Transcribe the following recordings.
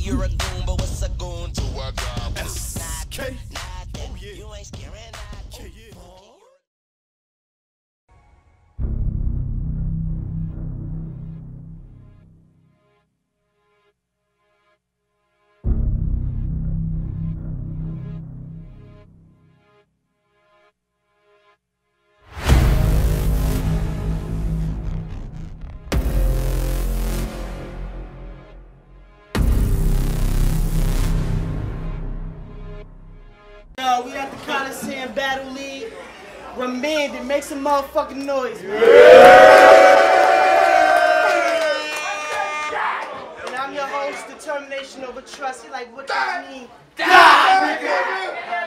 you're a goon, but what's a goon to a goblin? Okay. Oh, yeah. Colosseum Battle League. Remanded, make some motherfucking noise, man. And I'm your host, Determination Over Trust. You like, what that mean? Die!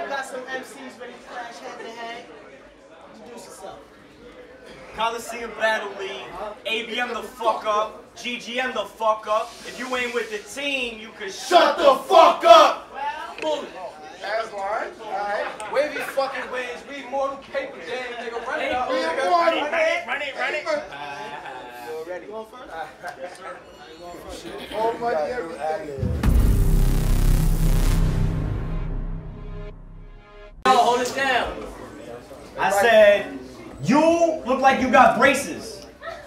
We got some MCs ready to flash head to head. Introduce yourself. Colosseum Battle League, ABM the fuck up, GGM the fuck up. If you ain't with the team, you can shut the fuck up. That's line. Alright. Wavey fucking Wains. Read mortal paper, damn nigga. Run it out. Run it, run it, run it, run it. You going first? Oh my everything. Yo, hold it down. I said, you look like you got braces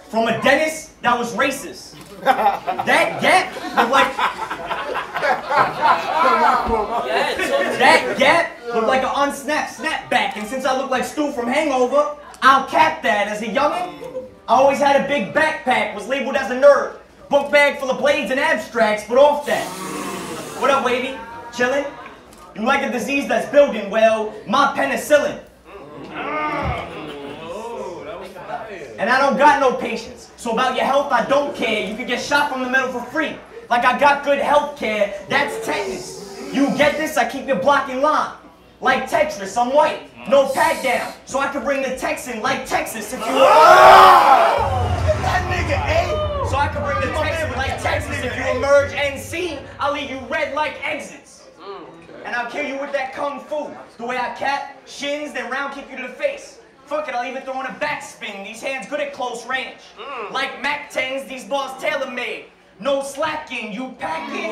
from a dentist that was racist. That gap look like that gap look like an unsnapped snapback, and since I look like Stu from Hangover, I'll cap that. As a youngin', I always had a big backpack, was labeled as a nerd, book bag full of blades and abstracts, but off that. What up, Wavey? Chillin'? You like a disease that's building? Well, my penicillin. And I don't got no patience. So about your health, I don't care. You can get shot from the middle for free. Like I got good health care. That's tetanus. You get this? I keep your block in line. Like Tetris, I'm white. No pat down. So I can bring the Texan like Texas if you That nigga, eh? So I can bring the Texan like Texas if you emerge NC. I'll leave you red like exits. And I'll kill you with that kung fu. The way I cap, shins, then round kick you to the face. Fuck it, I'll even throw in a backspin. These hands good at close range. Like Mac 10s, these balls tailor made. No slacking, you packing.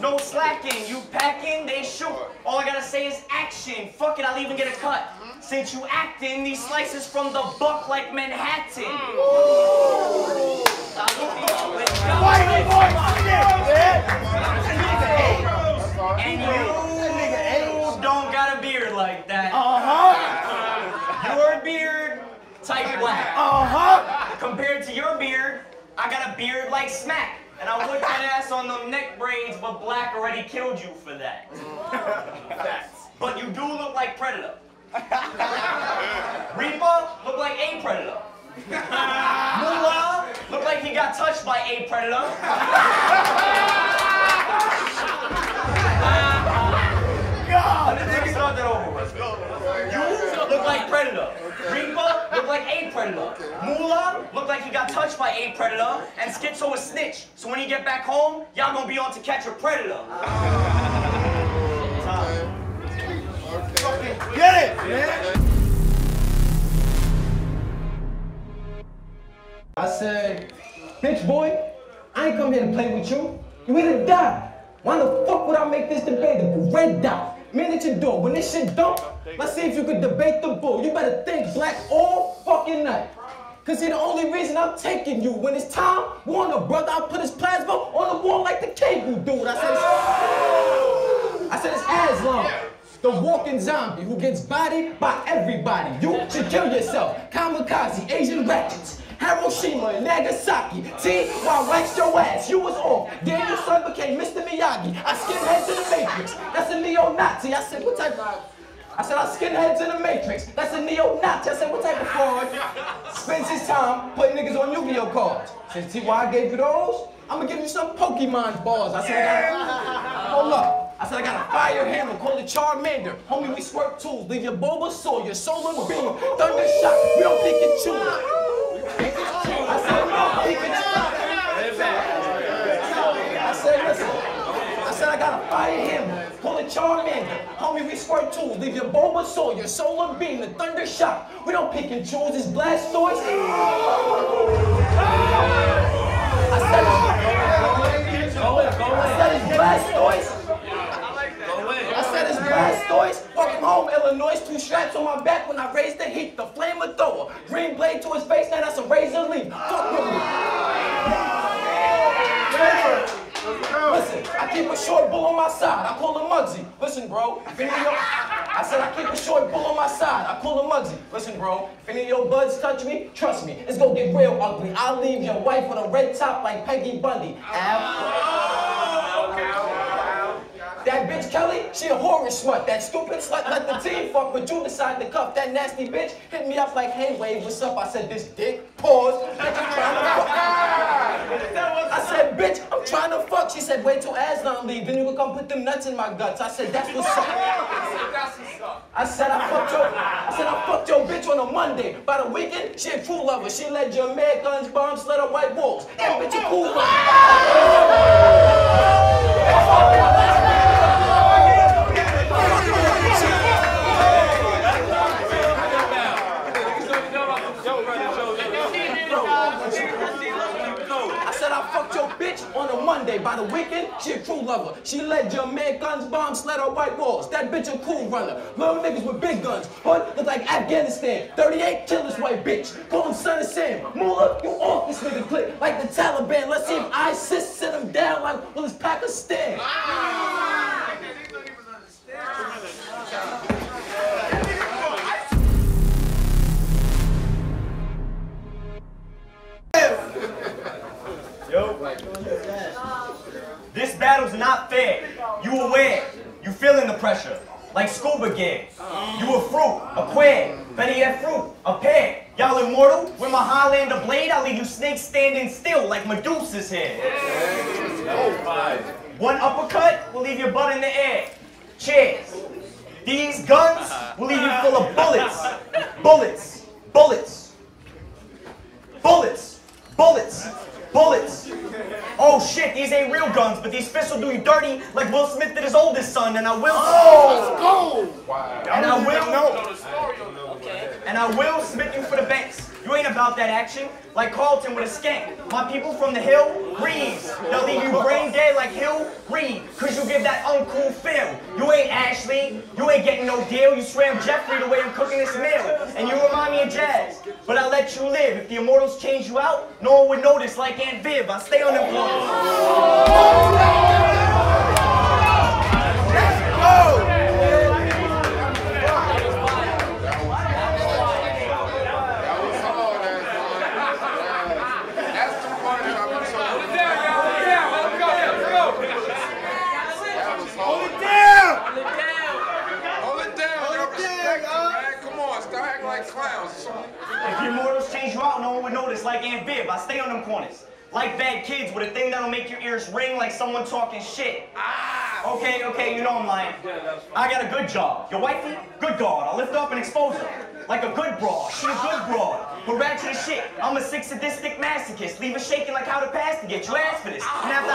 No slacking, you packing, they shoot. All I gotta say is action. Fuck it, I'll even get a cut. Since you acting, these slices from the buck like Manhattan. Boy, And you don't got a beard like that. Uh-huh. Your beard, type black. Uh-huh. Compared to your beard, I got a beard like smack. And I whip that ass on them neck braids, but black already killed you for that. Facts. But you do look like Predator. Reaper look like a Predator. Moolah look like he got touched by a Predator. God, let me start that over. You look like Predator. Reaper look like a Predator. Moolah looked like he got touched by a Predator. And Schizo a snitch. So when you get back home, y'all gonna be on to catch a Predator. Oh. Get it, man. I said, bitch boy, I ain't come here to play with you. You either die. Why the fuck would I make this debate a red dot? Man at your door, when this shit dump, let's see if you can debate the bull. You better think black all fucking night. Cause see, the only reason I'm taking you when it's time, Warner brother, I put his plasma on the wall like the cable dude. I said it's, I said it's Aslan. The walking zombie who gets bodied by everybody. You should kill yourself. Kamikaze, Asian ratchets. Hiroshima and Nagasaki. T, why I waxed your ass, you was off. Daniel son became Mr. Miyagi. I skinheads in the Matrix. That's a neo-Nazi. I said, what type of... I said, I skinheads in the Matrix. That's a neo-Nazi. I said, what type of fraud spends his time putting niggas on Yu-Gi-Oh cards? Since T.Y. gave you those, I'm gonna give you some Pokemon balls. I said, I got hold up. I said, I got a fire hammer called a Charmander. Homie, we swerve tools. Leave your Bulbasaur, your solar beam, thunder Shock. We don't pick and choose. I said, listen. I said, I got a fire hammer. Pull a Charmander. Homie, we squirt tools. Leave your soul your solar beam, the thunder shot. We don't pick and choose. It's. I said, I said it's two straps on my back when I raise the heat. The flamethrower. Green blade to his face, now that's a razor leaf. Fuck with me. Listen, I keep a short bull on my side. I pull a Muggsy. Listen, bro. If any of your, I said I keep a short bull on my side. I pull a Muggsy. Listen, bro. If any of your buds touch me, trust me, it's gonna get real ugly. I'll leave your wife with a red top like Peggy Bundy. That bitch Kelly, she a horror smut. That stupid slut let the team fuck, but you decide to cuff. That nasty bitch hit me up like, hey, Wave, what's up? I said, this dick, pause. I'm trying to fuck. I said, bitch, I'm trying to fuck. She said, wait till Aslan leave, then you can come put them nuts in my guts. I said, that's what's up. I said, I fucked your, I said, I fucked your bitch on a Monday. By the weekend, she a true lover. She led your mad guns, bombs, let her white wolves. That bitch a cool I on a Monday. By the weekend, she a true lover. She led your man guns, bombs, sled her white walls. That bitch a cool runner. Little niggas with big guns. Hood look like Afghanistan. 38, kill this white bitch. Call him son of Sam. Mullah, you off this nigga clip like the Taliban. Let's see if ISIS sit him down like well it's Pakistan. This battle's not fair. You aware. You feeling the pressure. Like scuba gear. You a fruit, a quail. Better yet fruit, a pear. Y'all immortal? With my Highlander blade, I'll leave you snakes standing still like Medusa's here. One uppercut will leave your butt in the air. Cheers. These guns will leave you full of bullets. Bullets. Bullets. Bullets. Bullets. Bullets. Oh shit, these ain't real guns, but these fists will do you dirty like Will Smith did his oldest son, and I will. Oh, go! And I will. And I will smith you for the banks. You ain't about that action. Like Carlton with a skank. My people from the hill, Reeves. They'll leave you brain dead like Hill Reed. Cause you give that uncool feel. You ain't Ashley. You ain't getting no deal. You swam Jeffrey the way I'm cooking this meal. And you remind me of Jazz. But I let you live. If the immortals change you out, no one would notice like Aunt Viv. I stay unemployed. That's the part that I've been so Hold it down! Hold it down, y'all respect it, man. Come on, stop acting like clowns. If the immortals change you out, no one would notice like Aunt Viv. I stay on them corners. Like bad kids with a thing that'll make your ears ring like someone talking shit. Ah! Okay, okay, you know I'm lying. I got a good job. Your wifey? Good God. I'll lift her up and expose her. Like a good broad. She a good broad. But ratchet as shit. I'm a sick sadistic masochist. Leave her shaking like how to pass to get. You asked for this. And after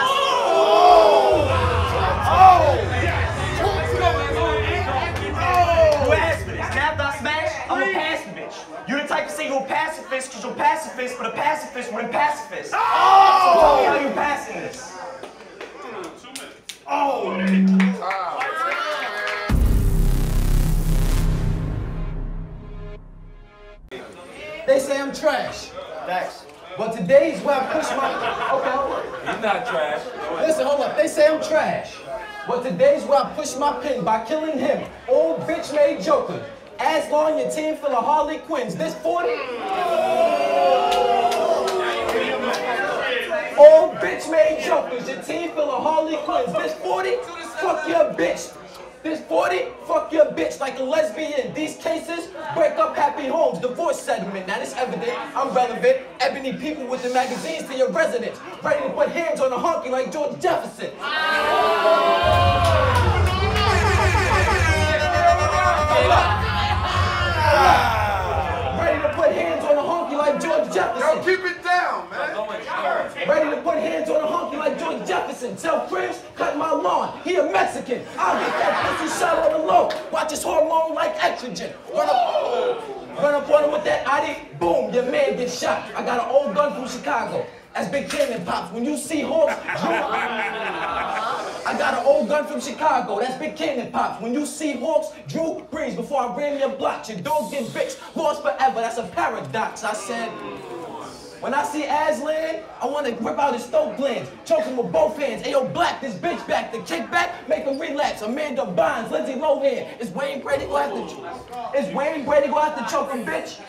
You You the type to say you're a pacifist because you're pacifist, but a pacifist with a pacifist. So tell me how you passing this. Oh, They say I'm trash. Thanks. But today's where I push my. Okay, hold on. He's not trash. Listen, hold up. They say I'm trash. But today's where I push my pin by killing him. Old bitch made Joker. As long your team full of Harley Quinns. This 40. Old bitch made Jokers. Your team full of Harley Quinns. This 40. Fuck your bitch. This 40, fuck your bitch like a lesbian. These cases break up happy homes, divorce settlement. Now it's evident, I'm relevant. Ebony people with the magazines to your residence. Ready to put hands on a honky like George Jefferson. Ready to put hands on a honky like George Jefferson. Yo, Jefferson. keep it down, man. Ready to put hands on a honky like George Jefferson. Tell Cribs, cut my lawn. He a Mexican. I'll get that pussy shot on the low. Watch his hormone like estrogen. Run up, run up on him with that ID. Boom, your man gets shot. I got an old gun from Chicago. That's Big Cannon Pops. When you see horse, I got an old gun from Chicago, that's Big Cannon Pops. When you see Hawks, Drew Brees before I ran your block. Your dog get bicks, lost forever, that's a paradox. I said, when I see Aslan, I want to rip out his throat glands, choke him with both hands. Ayo, black, this bitch back, the kick back, make him relapse. Amanda Bynes, Lindsay Lohan. Is Wayne Brady gonna have to? Is Wayne Brady gonna have to choke him, bitch?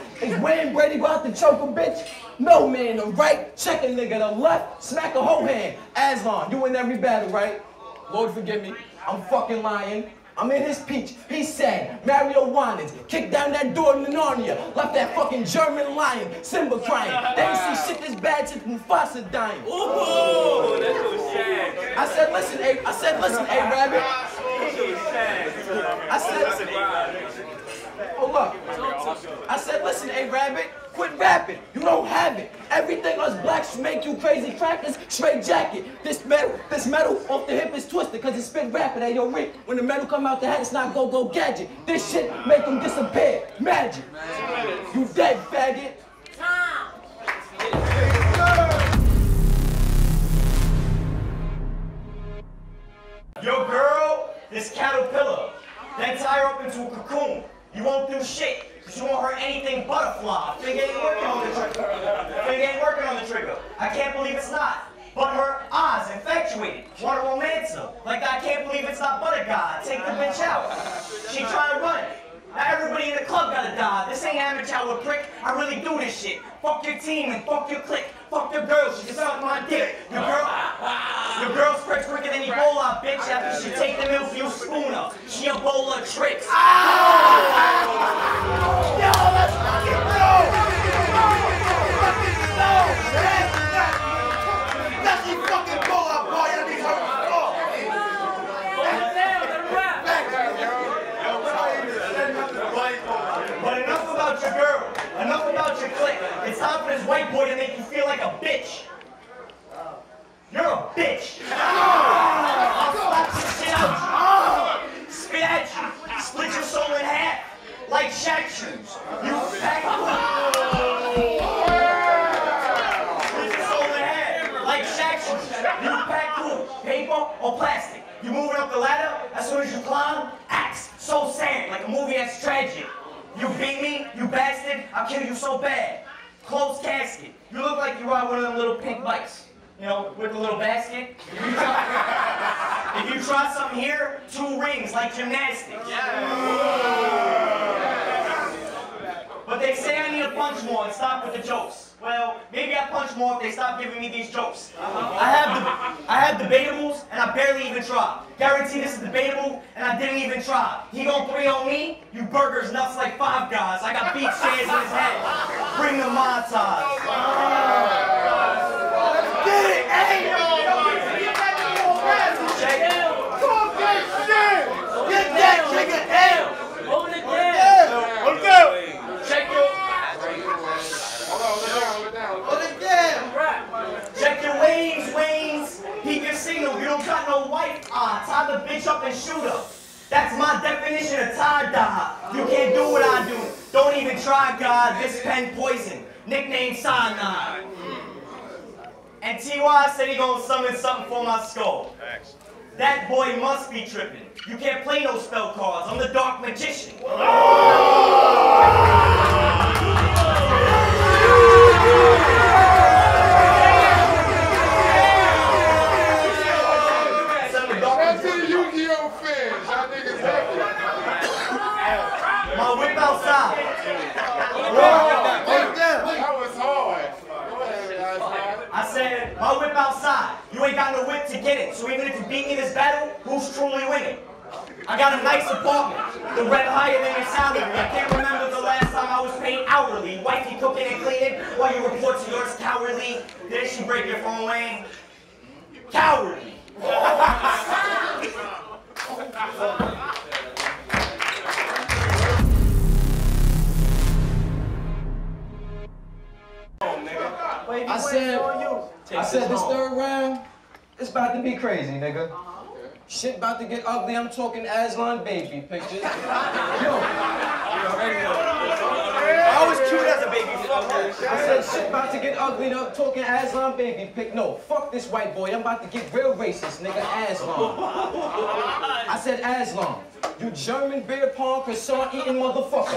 Is Wayne Brady have to choke him, bitch? No, man. The right, check a nigga. The left, smack a whole hand. Aslan, you in every battle, right? Lord forgive me. I'm fucking lying. I'm in his peach. He said, Mario Winans, kicked down that door in Narnia, left that fucking German lion, Simba crying. They ain't see shit this bad since Mufasa dying. Ooh, that's so sad. I said, listen, A, I said, listen, A Rabbit. I said, Oh, hold up. I said, listen, A Rabbit, quit rapping. You don't have it. Everything us blacks make you crazy crackers, straight jacket. This metal, this metal off the hip is twisted cause it's spit rapid. Hey, yo, Rick, when the metal come out the hat, it's not go-go gadget. This shit make them disappear. Magic. You dead, faggot. Your girl, this caterpillar, then tie her up into a cocoon. You won't do shit, because you won't hurt anything but a fly. Fig ain't working on the trigger. Fig ain't working on the trigger. I can't believe it's not. But her eyes infatuated, want to romance her. Like I can't believe it's not but a god. Take the bitch out. She tried to Now everybody in the club gotta die. This ain't amateur with prick. I really do this shit. Fuck your team and fuck your clique. Fuck your girl. She can suck my dick. Your girl, your girl spreads quicker than Ebola, bitch. After she take the milk, you spoon her. She a bowl of tricks. Ah! Let's this white boy to make you feel like a bitch. You're a bitch. I'll slap some shit out. Spit at you. Split your soul in half. Like Shaq shoes. You pack Split your soul in half. Like Shaq shoes. You pack cool. Paper or plastic. You moving up the ladder. As soon as you climb, axe. So sad. Like a movie that's tragic. You beat me, you bastard. I'll kill you so bad. Closed casket. You look like you ride one of them little pink bikes. You know, with the little basket. If you try, if you try something here, two rings like gymnastics. But they say I need to punch more and stop with the jokes. Well, maybe I punch more if they stop giving me these jokes. I have the I have debatables and I barely even try. Guarantee this is debatable and I didn't even try. He gon' three on me? You burgers nuts like five guys. I got beat shares in his head. Bring the montage. Get it, hey! Get back to the old rap. Talk that shit! Get that nigga, hey! Hold it down. Hold it down! Check your Hold it down! check your waves, Waynes. Keep your signal. You don't got no wife. Ah, tie the bitch up and shoot her. That's my definition of tie dye. You can't do what I do. Don't even try, God. This pen poison. Nickname cyanide. And Ty said he gonna summon something for my skull. That boy must be tripping. You can't play no spell cards. I'm the dark magician. Ain't got no whip to get it. So even if you beat me in this battle, who's truly winning? I got a nice apartment. The rent higher than your salary. I can't remember the last time I was paid hourly. Wifey cooking and cleaning while you report to yours cowardly. Did she break your phone, Wayne? Cowardly. I said, I said this third round, it's about to be crazy, nigga. Shit about to get ugly. I'm talking Aslan baby pictures. Yo, I was cute as a baby. Fuck her. I said shit about to get ugly up talking Aslan baby pick. No, fuck this white boy. I'm about to get real racist, nigga. Aslan. I said Aslan. You German beer pong croissant eating motherfucker.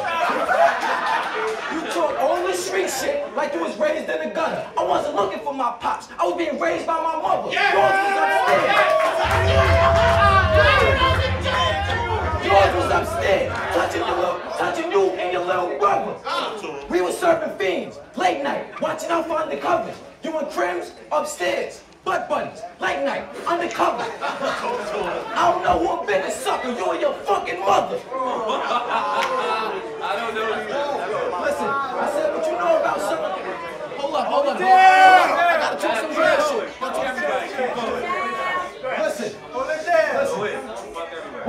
You talk all this street shit like you was raised in the gutter. I wasn't looking for my pops. I was being raised by my mother. Yours was upstairs. Yours was upstairs, touching your little brother. Ah. We were serving fiends, late night, watching out for undercovers. You and Crims upstairs, butt buddies, late night, undercover. I don't know who a bigger sucker, you or your fucking mother. I don't know. Listen, I said what you know about something. Hold up, hold up. hold up. I gotta talk some real shit. Fuck everybody. Keep going. Listen, Hold it down. Go ahead. Fuck everybody.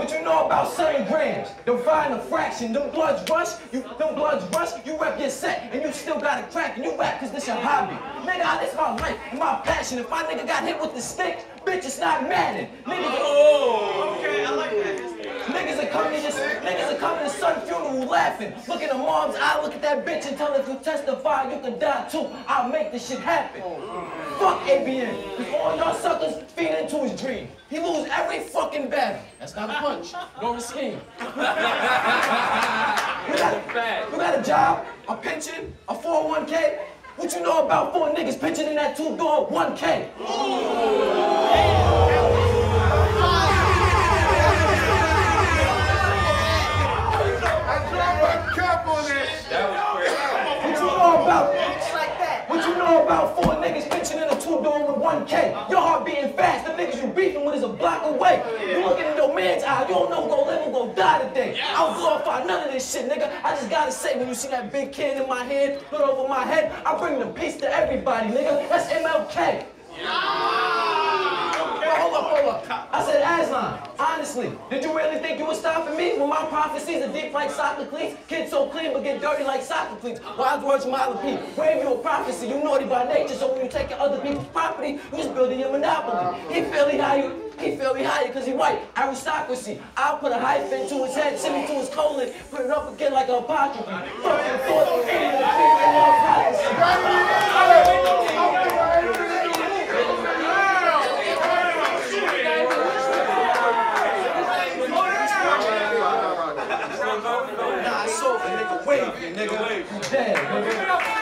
What you know about certain grams? Divine a fraction, them bloods rush, you them bloods rush, you rep your set, and you still got a crack, and you rap cause this your hobby. Nigga, this my life, and my passion. If my nigga got hit with the stick, bitch, it's not Madden. Niggas, oh, Okay, I like that. niggas are coming to niggas are coming to laughing. Look in the mom's eye, look at that bitch and tell her you testify, you can die too. I'll make this shit happen. Fuck ABN, cause all y'all suckers feed into his dream. He lose every fucking battle. That's not a punch, nor a scheme. you, got, you got a job, a pension, a 401k. What you know about four niggas pitching in that two-door 1K? What you know about like that. What you know about four niggas pitching in a two-door with 1K? Your heart beating fast, the niggas you beefing with is a block away. You looking in your man's eye, you don't know who gon' live or gon' die today. I don't glorify none of this shit, nigga. I just gotta say, when you see that big can in my hand, put over my head, I bring the peace to everybody, nigga. That's MLK. Hold up, hold up. I said, Aslan, honestly, did you really think you were stopping me when my prophecies are deep like soccer cleats? Kids so clean but get dirty like soccer cleats. Wise words from Malachi. Wave you a prophecy, you naughty by nature, so when you take other people's property, you just building your monopoly. He feel he higher, he feel he higher because he white. Aristocracy. I'll put a hyphen to his head, send him to his colon, put it up again like an apostrophe. Fucking thought, idiot, hypocrisy. Nah, it's over, nigga. Wave you, nigga. You dead, nigga.